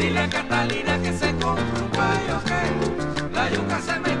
Dile a Catalina que se compre un payo que la yuca se me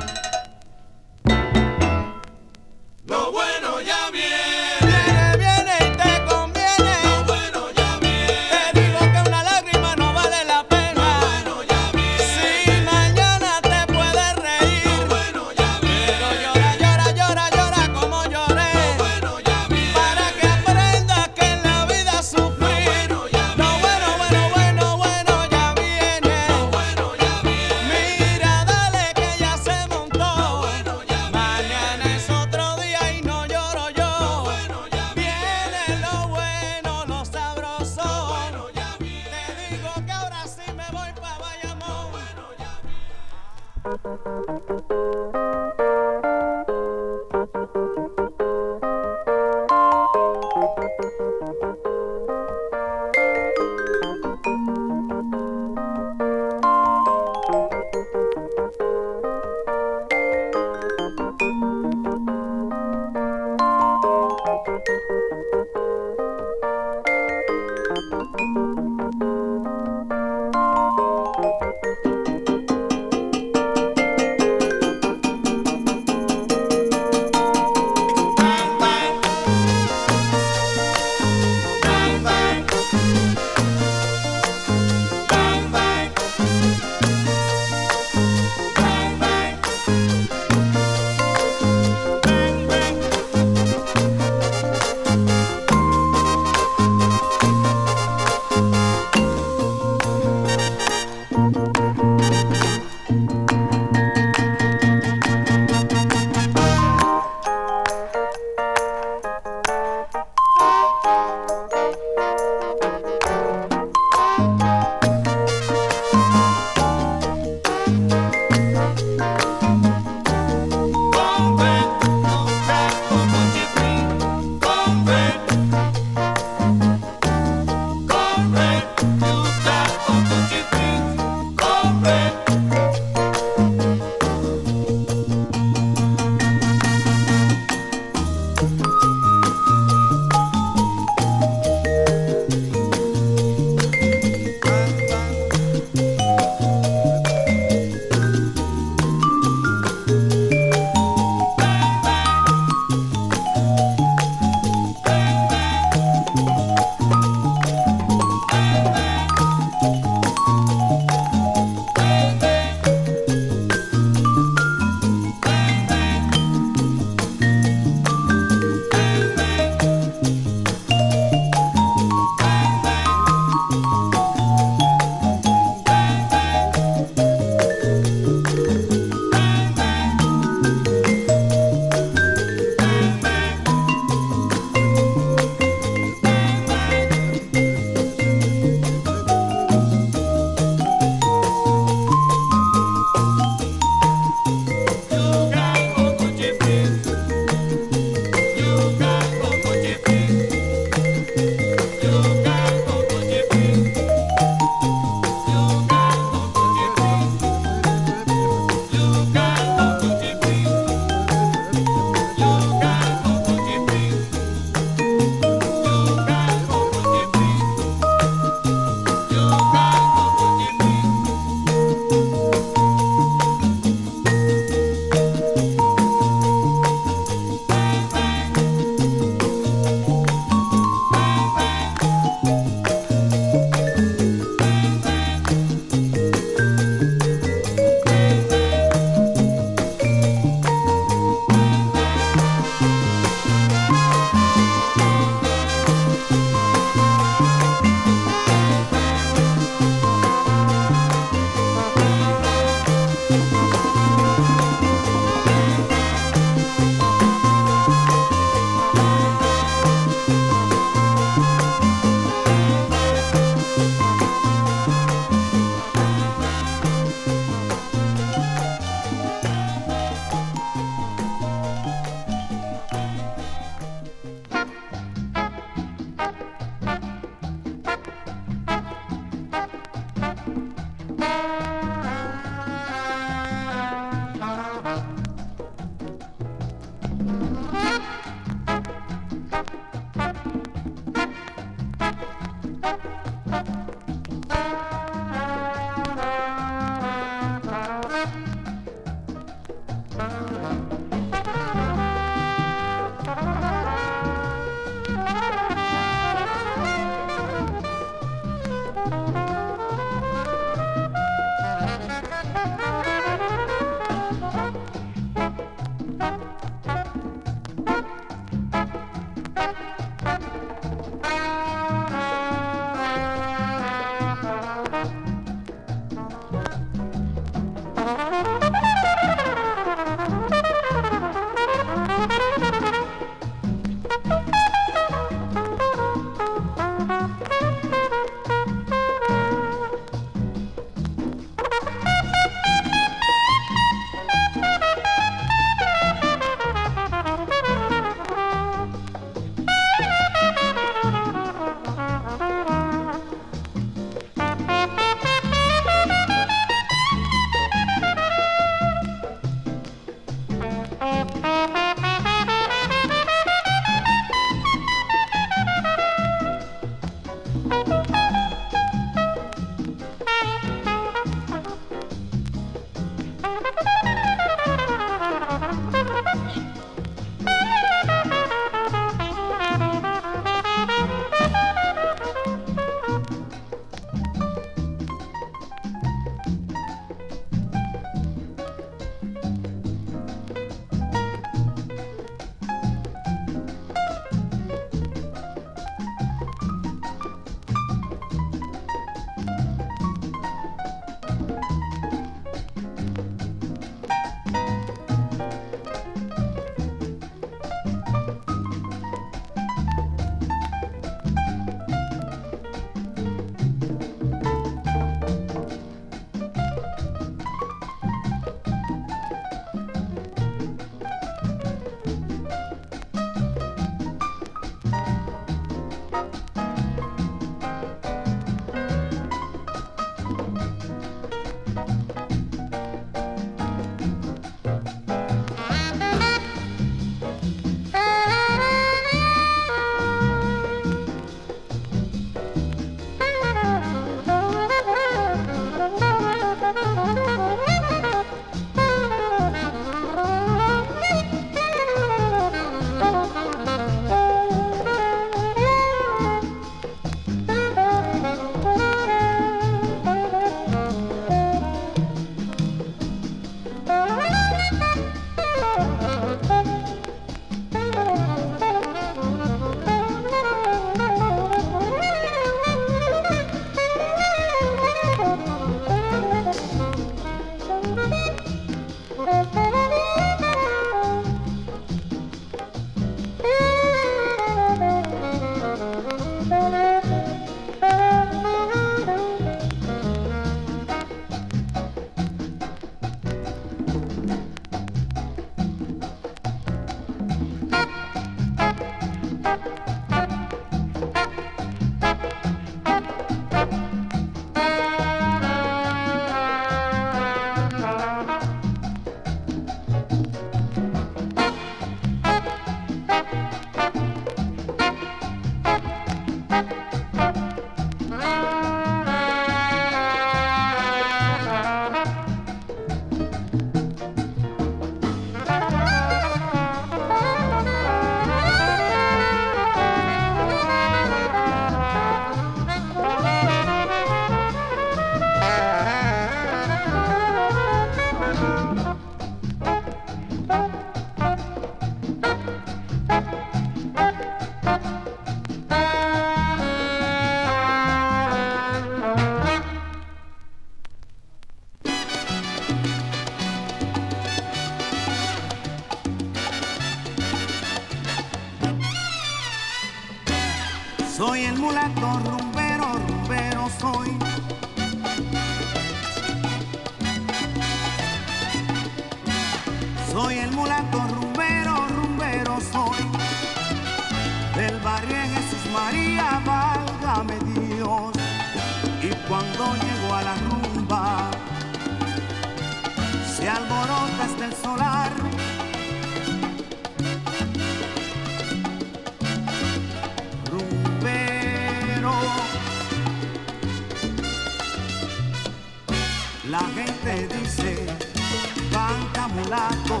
canta mulato,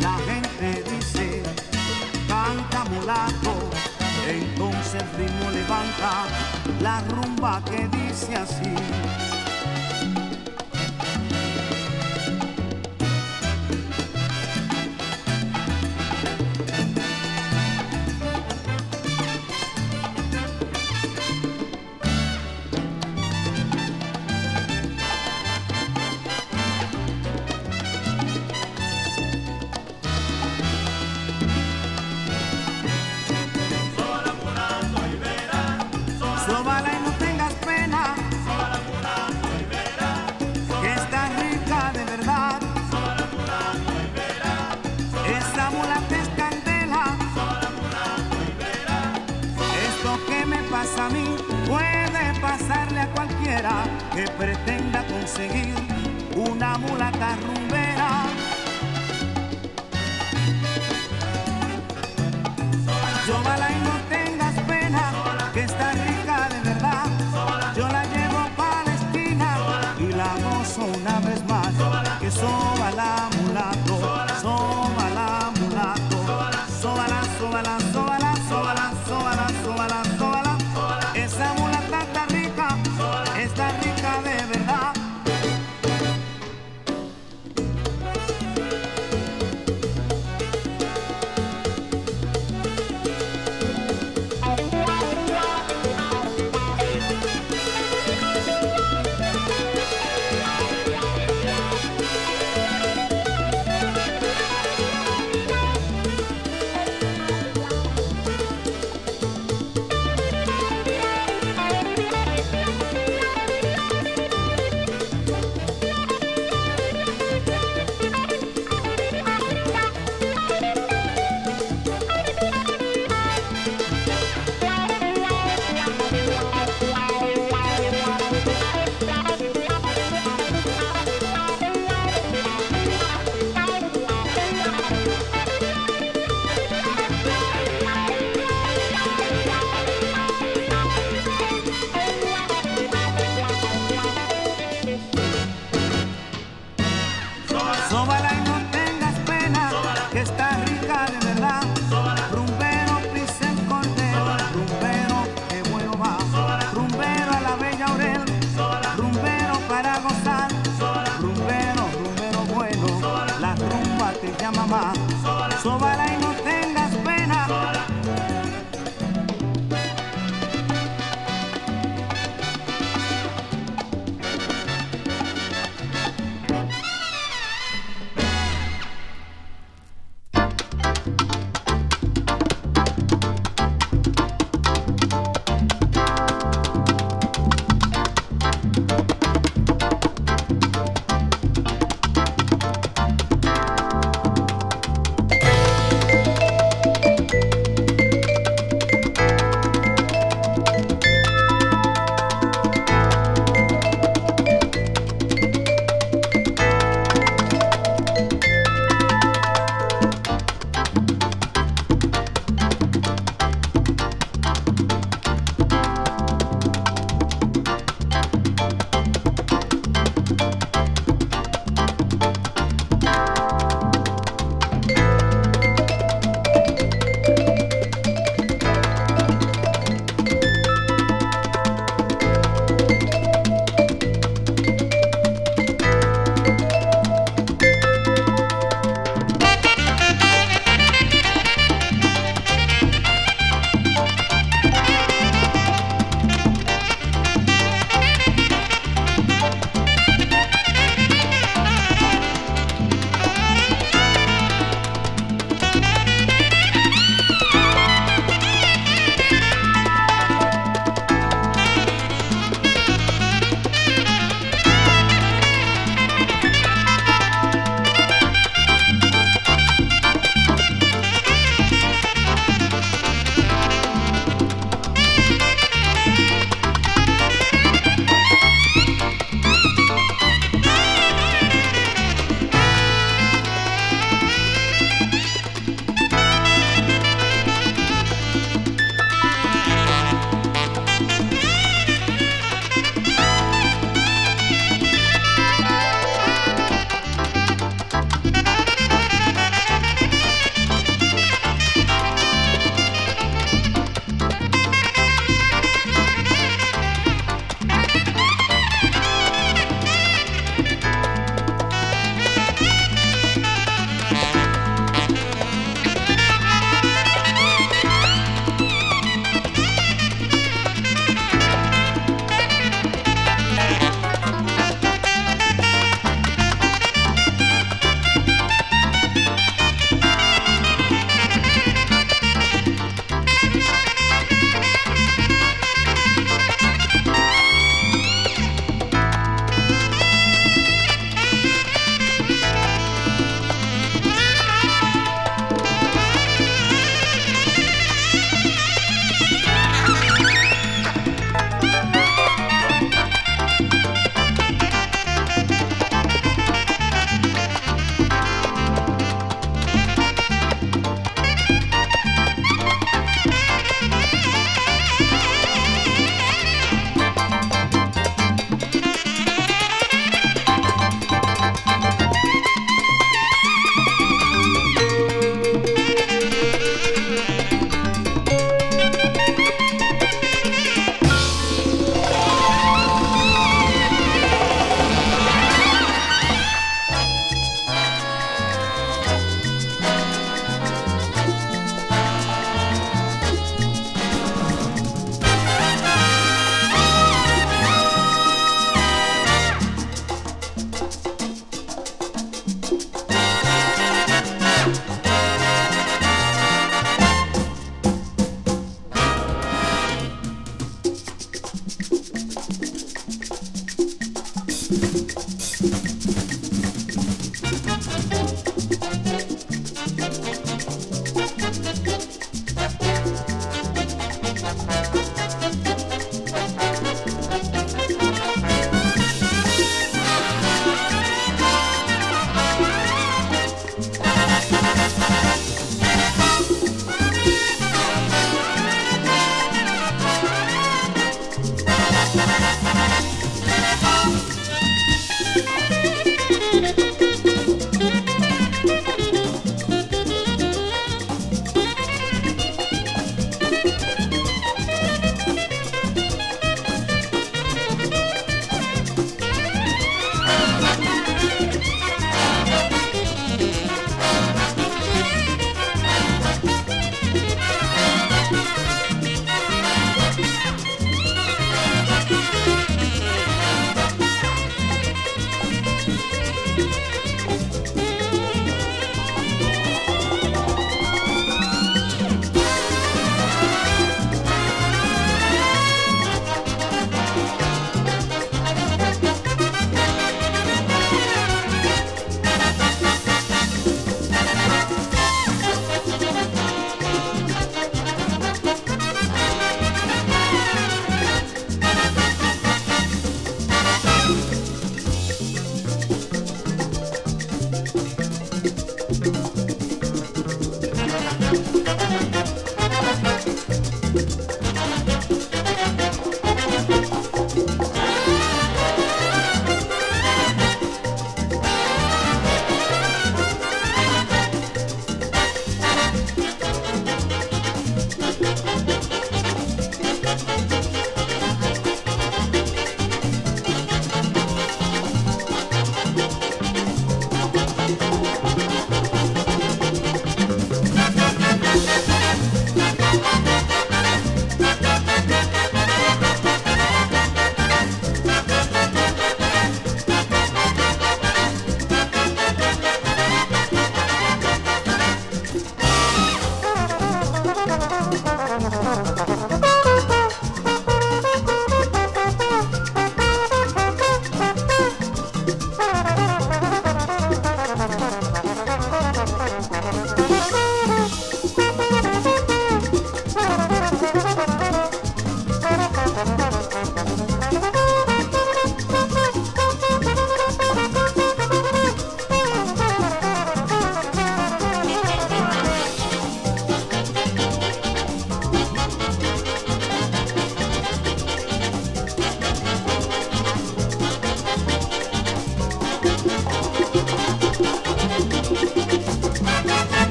la gente dice, canta mulato, entonces el ritmo levanta la rumba que dice así. una mulata rubia